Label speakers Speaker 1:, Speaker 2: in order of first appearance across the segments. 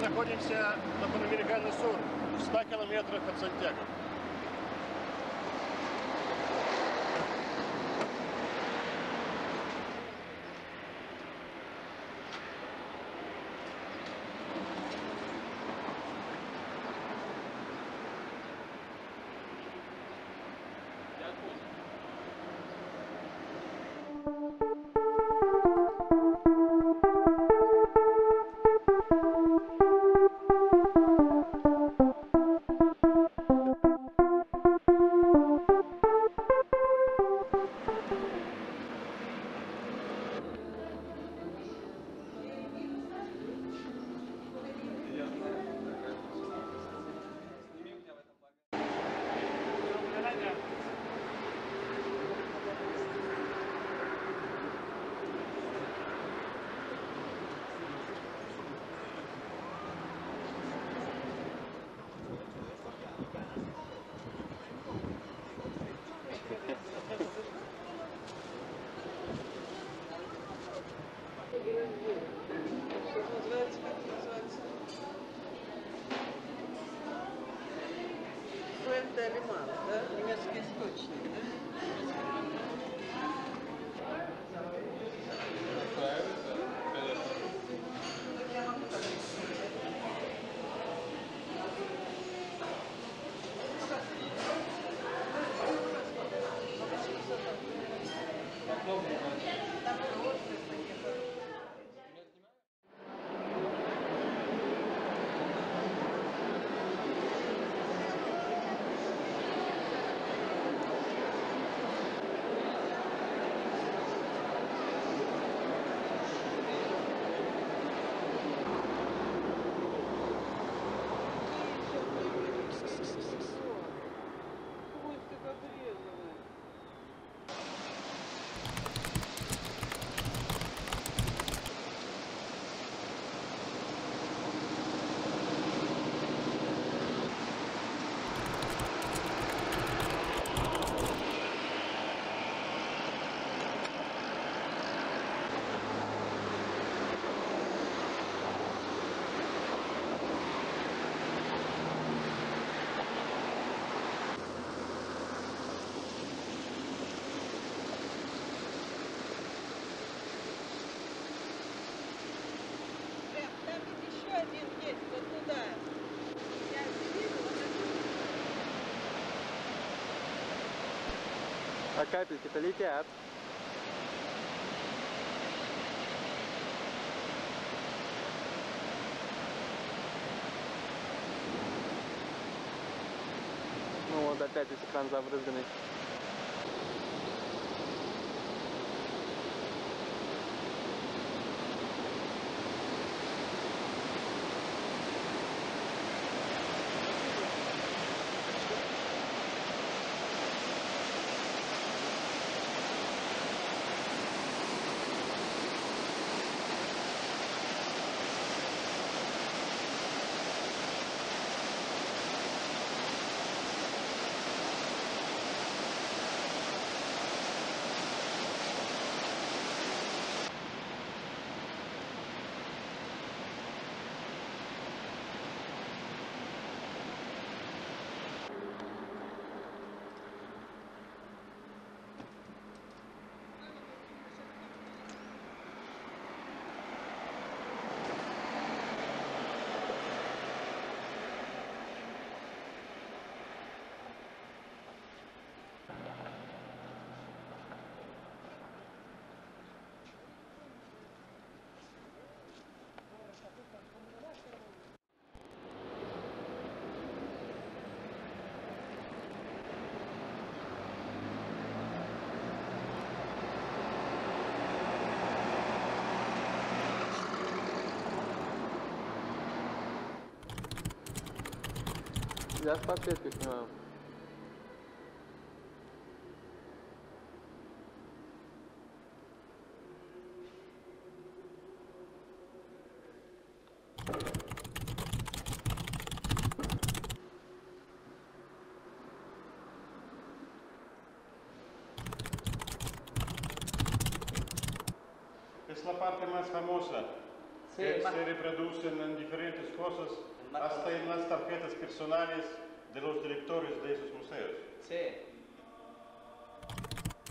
Speaker 1: Находимся на Панамериканный Сур, в 100 километрах от Сантьяго.
Speaker 2: Selma, minhas questões. tá bom.
Speaker 3: Né? Капельки-то летят. Ну вот опять весь экран забрызганный. Я с подсветкой снимаю.
Speaker 1: Es Essa parte mais famosa,
Speaker 4: sí,
Speaker 1: que
Speaker 4: é
Speaker 1: se reproduz em diferentes coisas.
Speaker 4: Más-
Speaker 1: hasta en las tarjetas personales de los directores de esos museos.
Speaker 4: Sí.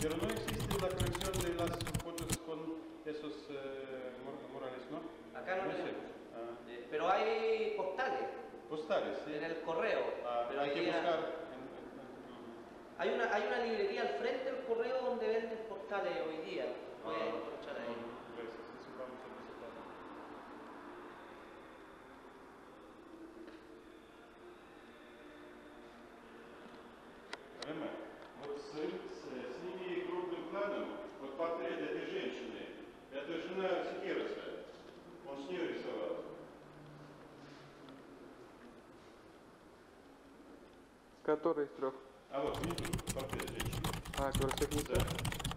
Speaker 1: Pero no existe la colección de las fotos con esos eh, mur- murales, ¿no?
Speaker 4: Acá no
Speaker 1: sé.
Speaker 4: tenemos.
Speaker 1: Ah,
Speaker 4: Eh, pero hay postales
Speaker 1: postales, sí.
Speaker 4: en el correo.
Speaker 1: Ah,
Speaker 4: pero
Speaker 1: hay que buscar.
Speaker 4: Hay una, hay una librería al frente del correo donde venden postales hoy día. Puedes
Speaker 1: Ah.
Speaker 4: aprovechar ahí.
Speaker 3: Который из трех?
Speaker 1: А вот внизу портрет женщины.
Speaker 3: А, всех не
Speaker 1: Да.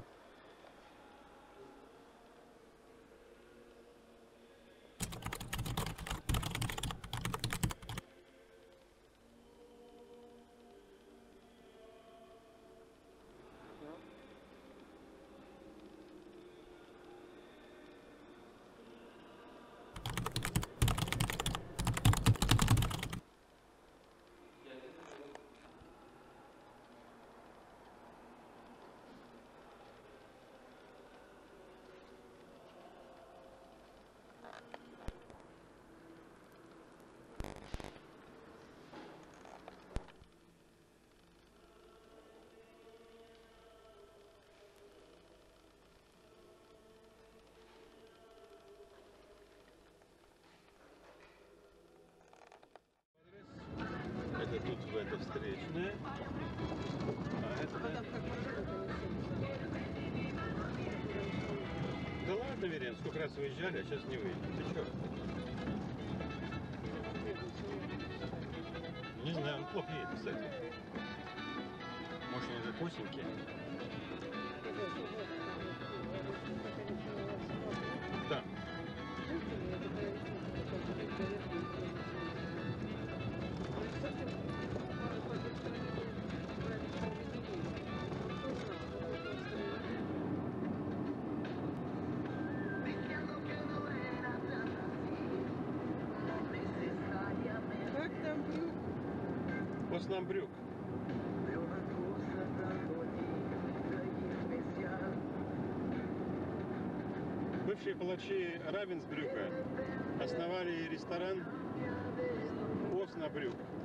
Speaker 1: Тут в это встречное, а это... Да ладно, Верен, сколько раз выезжали, а сейчас не выйдем. Ты чё? Не знаю, он плохо едет, кстати. Может, он уже косенький? После брюк. Бывшие палачи Равенсбрюка основали ресторан Оснабрюк.
Speaker 3: Собаки дорогу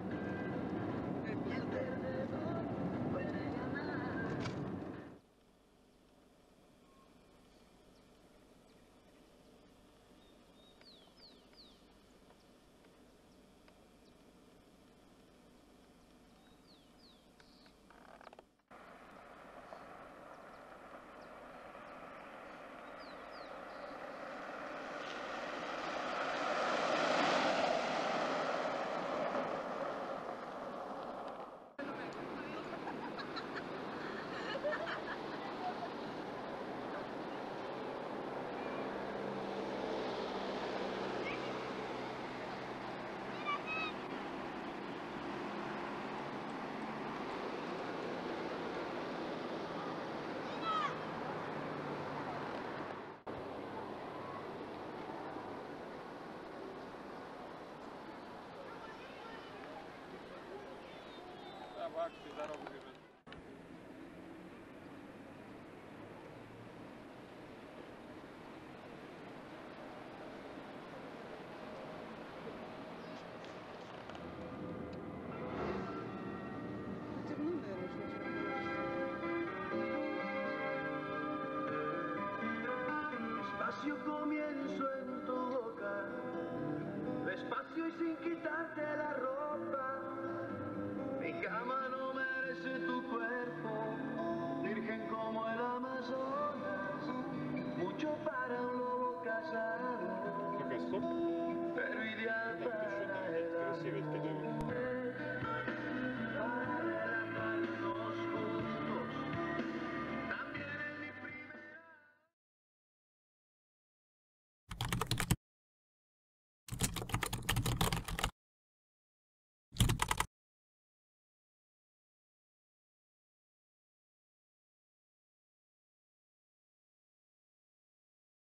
Speaker 3: бежит.
Speaker 2: Темно,